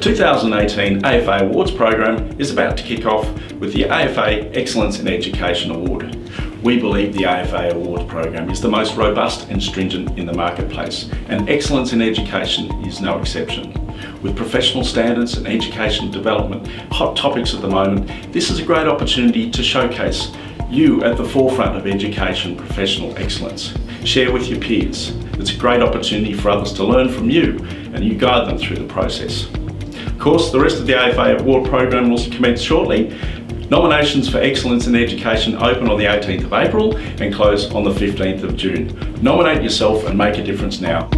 2018 AFA Awards program is about to kick off with the AFA Excellence in Education Award. We believe the AFA Awards program is the most robust and stringent in the marketplace, and excellence in education is no exception. With professional standards and education development hot topics at the moment, this is a great opportunity to showcase you at the forefront of education professional excellence. Share with your peers. It's a great opportunity for others to learn from you and you guide them through the process. Of course, the rest of the AFA Award program will commence shortly. Nominations for Excellence in Education open on the 18th of April and close on the 15th of June. Nominate yourself and make a difference now.